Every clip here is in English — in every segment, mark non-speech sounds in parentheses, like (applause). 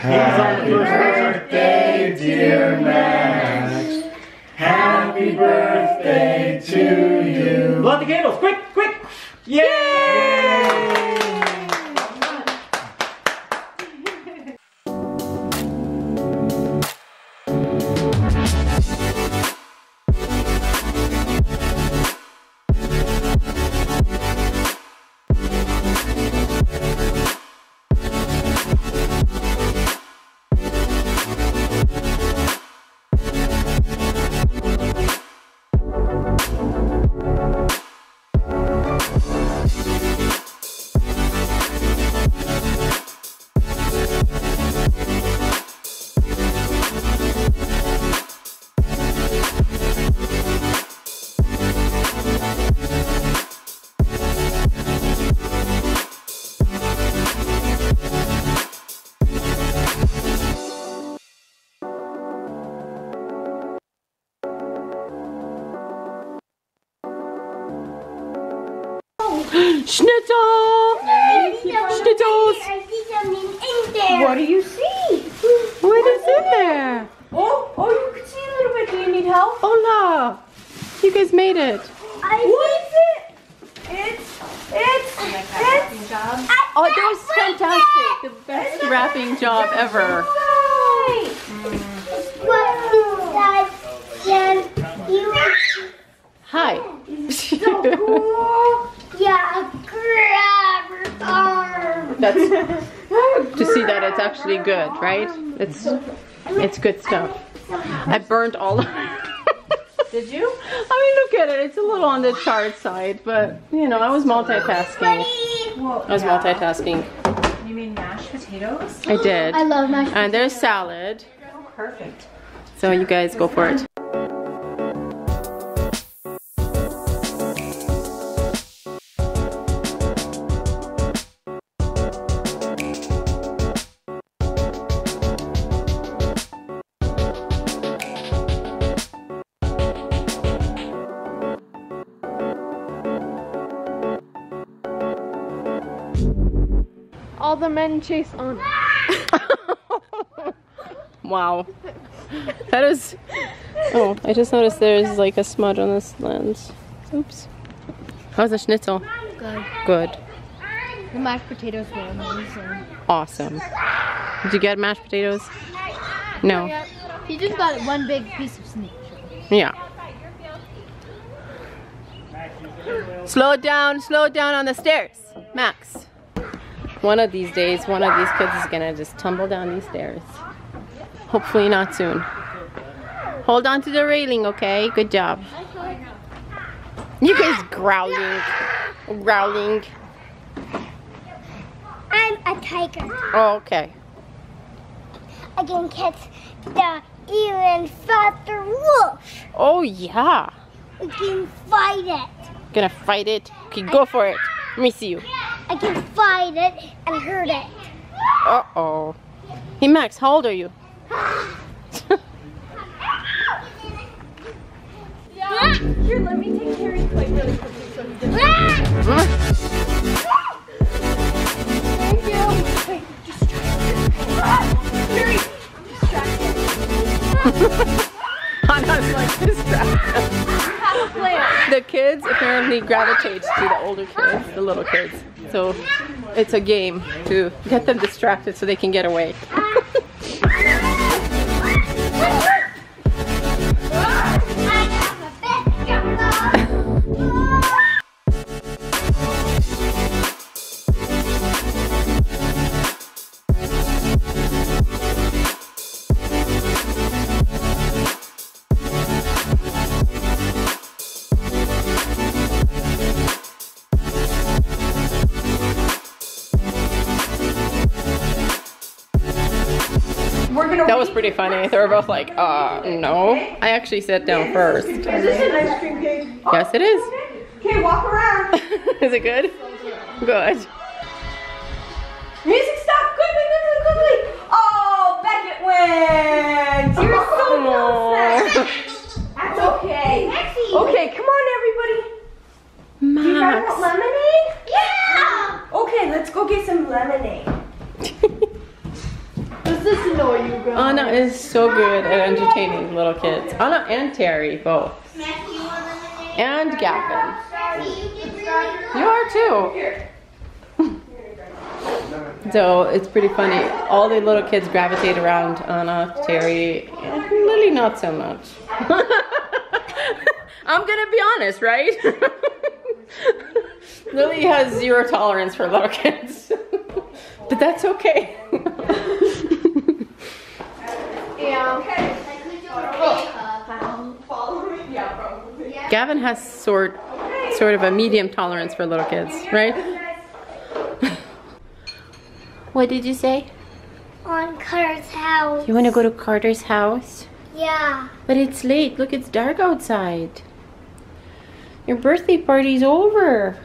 Happy birthday, dear Max. Happy birthday to you. Blow out the candles, quick, quick! Yay! Schnitzel! Schnitzels! I see something in there. What do you see? What is in there? Oh, oh, you can see a little bit. Do you need help? Oh, Hola! You guys made it. I What is it? It's, it's, oh it's. Oh, that was fantastic. The best wrapping job ever. Right. What is that? Can Hi. cool? (laughs) Yeah, grab her arm. That's (laughs) to see that it's actually good, right? It's it's good stuff. I burned all of it. Did you? (laughs) I mean, look at it. It's a little on the charred side, but you know, I was multitasking. Well, I was multitasking. You mean mashed potatoes? I did. I love mashed And there's salad. Perfect. So you guys go for it. All the men chase on. (laughs) wow. That is. Oh, I just noticed there's like a smudge on this lens. Oops. How's the schnitzel? Good. Good. The mashed potatoes were amazing. Awesome. Did you get mashed potatoes? No. He just got one big piece of sneak. Yeah. Slow down, slow down on the stairs, Max. One of these days, one of these kids is gonna just tumble down these stairs. Hopefully not soon. Hold on to the railing, okay? Good job. You guys growling, growling. I'm a tiger. Oh, okay. I can catch the even faster wolf. Oh yeah. We can fight it. Gonna fight it. Okay, go for it. Let me see you. I can fight it and hurt it. Uh oh. Hey Max, how old are you? Here, let me take plate really quickly so he doesn't. Thank you. Distracted. Hannah's like a plan. The kids apparently gravitate to the older kids, the little kids. So it's a game to get them distracted so they can get away. (laughs) That was pretty funny. They were both like, uh, no. I actually sat down first. Is this an ice cream cake? Yes, it is. Okay, walk around. (laughs) is it good? Good. Music stop! Quickly, quickly, quickly! Oh, Beckett wins! You're so Aw. close. (laughs) That's okay. Okay, come on, everybody. Do you guys want Max. lemonade? Yeah! Okay, let's go get some lemonade. Does this Ana is so good at entertaining little kids. Ana and Terry both. And Gavin. You are too. (laughs) So it's pretty funny. All the little kids gravitate around Ana, Terry, and Lily not so much. (laughs) I'm gonna be honest, right? (laughs) Lily has zero tolerance for little kids. but that's okay. Gavin has sort sort of a medium tolerance for little kids, right? (laughs) what did you say? On Carter's house. You want to go to Carter's house? Yeah. But it's late. Look, it's dark outside. Your birthday party's over.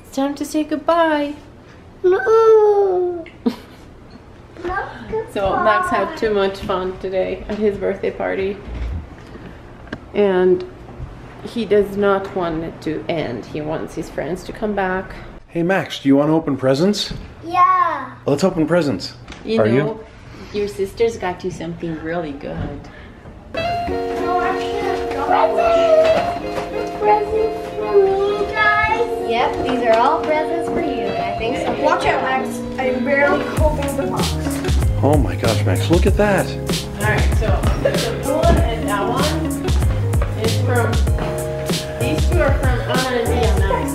It's time to say goodbye. No. (laughs) So Max had too much fun today at his birthday party. And he does not want it to end. He wants his friends to come back. Hey Max, do you want to open presents? Yeah. Let's open presents. You Are you? your sister's got you something really good. Presents for me, guys. Yep, these are all presents for you. I think so. Watch out, Max. I'm barely holding the box. Oh my gosh, Max, look at that. Alright, so (laughs) the blue one and that one is from, these two are from Ana and Mia Max.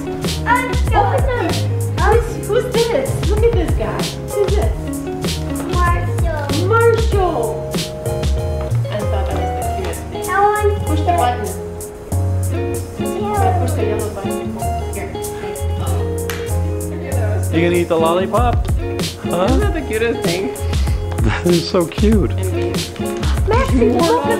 Open them. Who's, who's this? Look at this guy. Who's this? Marshall. Marshall. I thought that was the cutest thing. I want Push the button. Yeah, push the yellow button. Here. Oh. You gonna eat the lollipop? Isn't that the cutest thing? (laughs) That is so cute. And me.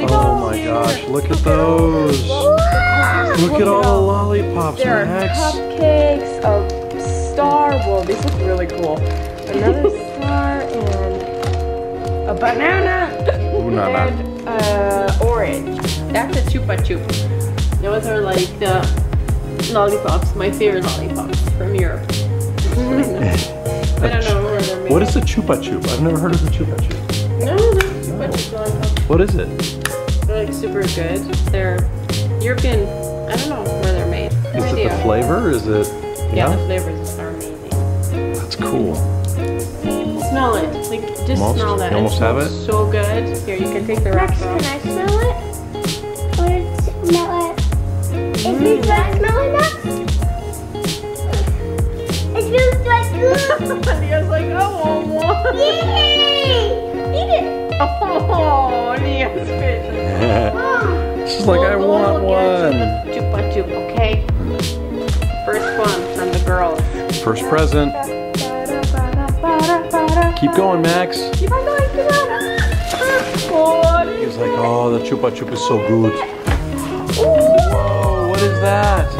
Oh my gosh, look at those. Look at all the lollipops, There are Max. cupcakes, a star. Whoa, these look really cool. Another (laughs) star and a banana Ooh, not bad. and uh, orange. That's a chupa chup. Those are like the lollipops, my favorite lollipops from Europe. (laughs) I don't know where they're made. What is the chupa chup? I've never heard of the chupa chup. No, no, chupa chup lollipops. What is it? They're like super good. They're European. I don't know where they're made. No Is it the flavor? Is it? Yeah, the flavors are amazing. That's cool. Smell it. Like just Almost? smell that. You almost have it? smells So good. Here, you can take the Max, rest can. I smell it? Or smell it? It mm. feels like smelling that? It feels like good. (laughs) Yay! Oh. She's like, I want one. Chupa chup, okay? First one from the girls. First present. Keep going, Max. Keep on going, keep on. He's like, oh, the chupa chup is so good. Whoa, what is that?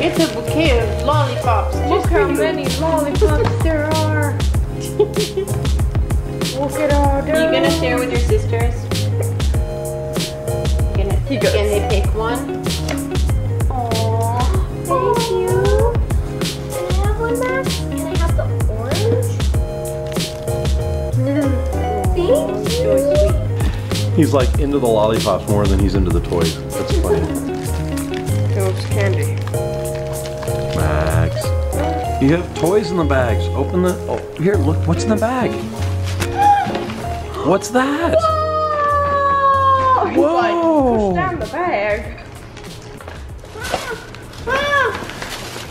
It's a bouquet of lollipops. Look how many lollipops there are. (laughs) Look at all Are you gonna share with your sisters? Gonna, He goes. Can they pick one? Thank you. Can I have one, Max? Can I have the orange? Mm. Thank you. He's like into the lollipops more than he's into the toys. That's funny. (laughs) Phillips candy. You have toys in the bags. Open the. Oh, here, look. What's in the bag? What's that? Oh, like, Whoa. push down the bag.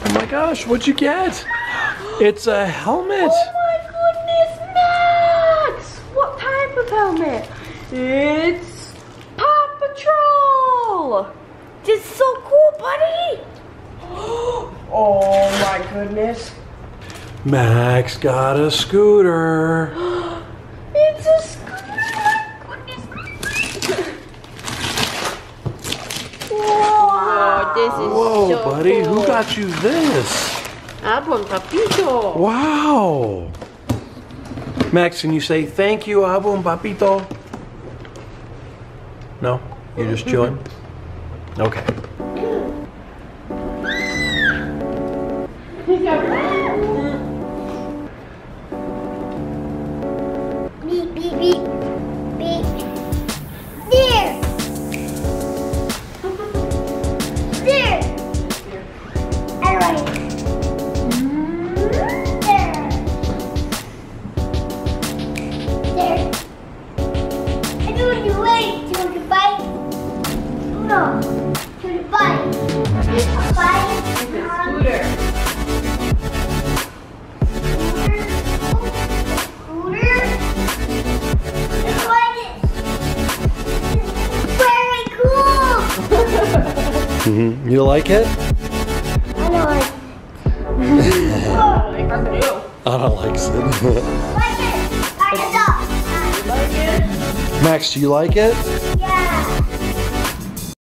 Oh my gosh, what'd you get? It's a helmet. Oh my goodness, Max! What type of helmet? It's Paw Patrol! This is so cool, buddy! (gasps) Oh my goodness. Max got a scooter. (gasps) It's a scooter! My goodness. Oh, this is Whoa, so buddy, cool. who got you this? Ah, Abon Papito. Wow. Max, can you say thank you, ah, Abu and Papito? No? You're just mm-hmm. chilling? Okay. Beep, beep, beep. Mhm. You like it? I know like it. I don't like (laughs) (laughs) it. like it. Like a dog. Max, do you like it?